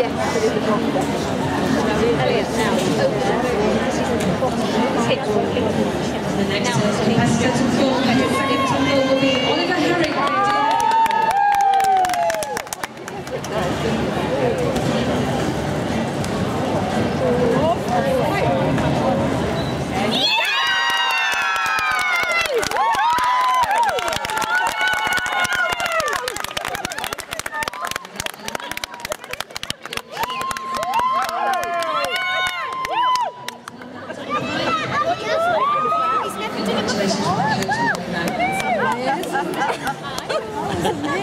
Yes, it is a. Now. Now, it's congratulations. For